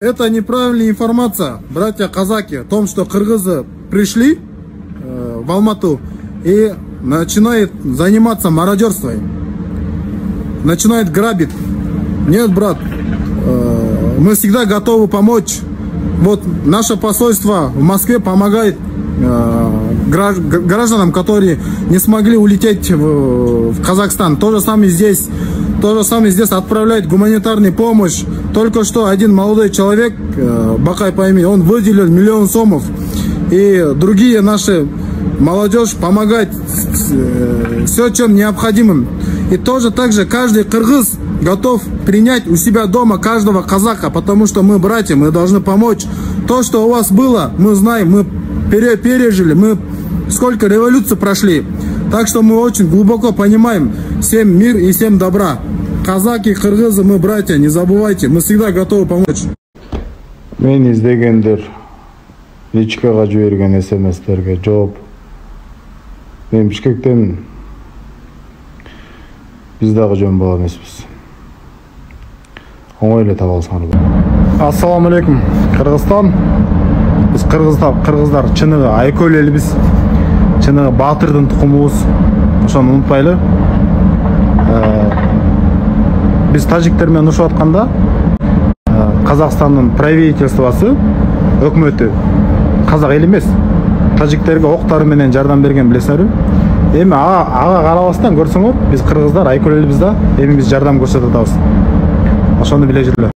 Это неправильная информация, братья казаки, о том, что кыргызы пришли э, в Алмату и начинают заниматься мародерством, начинают грабить. Нет, брат, э, мы всегда готовы помочь. Вот наше посольство в Москве помогает э, гражданам, которые не смогли улететь в, в Казахстан. То же самое здесь. То же самое здесь отправляет гуманитарную помощь. Только что один молодой человек, э, Бакай пойми, он выделил миллион сомов. И другие наши молодежь помогает э, все, чем необходимым. И тоже также каждый кыргыз готов принять у себя дома каждого казака, потому что мы братья, мы должны помочь. То, что у вас было, мы знаем, мы пережили, мы сколько революций прошли. Так что мы очень глубоко понимаем всем мир и всем добра. Казаки, кыргызы, мы братья, не забывайте, мы всегда готовы помочь. Мен издегендер личкага жиберген смстерге жооп. Мен бишкектен биз дагы жөн бала эмеспиз. Оңой эле таба алсаңар болот. Ассалому алейкум кыргызстан. Биз кыргыздар кыргыздар чыныгы айкөл элибиз. Чыныгы баатырдын тукумубуз. Ошону унутпайлы біз тәжіктермен ұшып жатқанда қазақстанның правительствосы үкіметі қазақ ел емес тәжіктерге оқтарыменен жардам берген білесіңер эми ага карабастан көрсөңөр биз кыргыздар айкөлөбүз да эми биз жардам көрсөтүп атабыз ошону биле жүргүлө